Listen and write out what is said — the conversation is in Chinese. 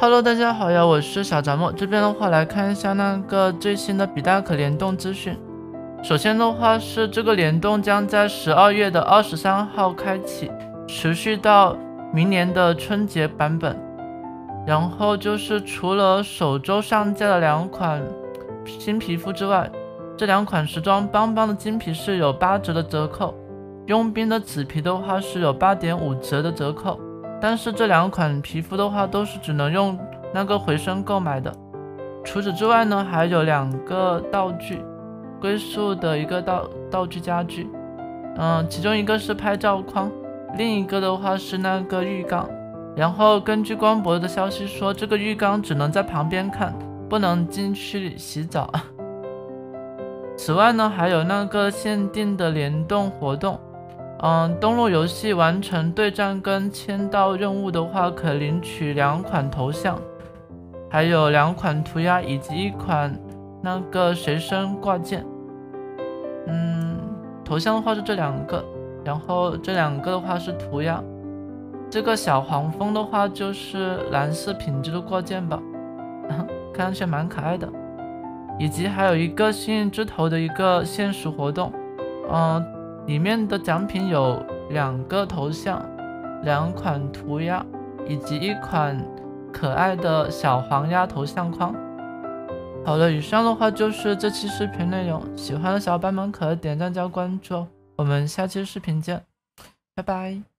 Hello，大家好呀，我是小杂墨。这边的话来看一下那个最新的比大可联动资讯。首先的话是这个联动将在十二月的二十三号开启，持续到明年的春节版本。然后就是除了首周上架的两款新皮肤之外，这两款时装邦邦的金皮是有八折的折扣，佣兵的紫皮的话是有八点五折的折扣。但是这两款皮肤的话，都是只能用那个回声购买的。除此之外呢，还有两个道具，归宿的一个道道具家具，嗯，其中一个是拍照框，另一个的话是那个浴缸。然后根据光博的消息说，这个浴缸只能在旁边看，不能进去洗澡。此外呢，还有那个限定的联动活动。嗯，登录游戏完成对战跟签到任务的话，可领取两款头像，还有两款涂鸦以及一款那个随身挂件。嗯，头像的话是这两个，然后这两个的话是涂鸦。这个小黄蜂的话就是蓝色品质的挂件吧，看上去蛮可爱的。以及还有一个幸运之头的一个限时活动，嗯。里面的奖品有两个头像、两款涂鸦以及一款可爱的小黄鸭头像框。好了，以上的话就是这期视频内容，喜欢的小伙伴们可以点赞加关注哦，我们下期视频见，拜拜。